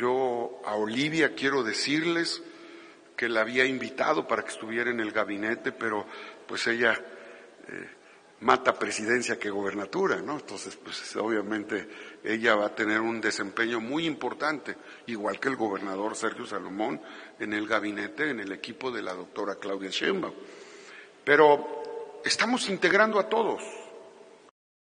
yo a Olivia quiero decirles que la había invitado para que estuviera en el gabinete, pero pues ella eh, mata presidencia que gobernatura, ¿no? Entonces, pues obviamente ella va a tener un desempeño muy importante, igual que el gobernador Sergio Salomón en el gabinete, en el equipo de la doctora Claudia Sheinbaum. Pero estamos integrando a todos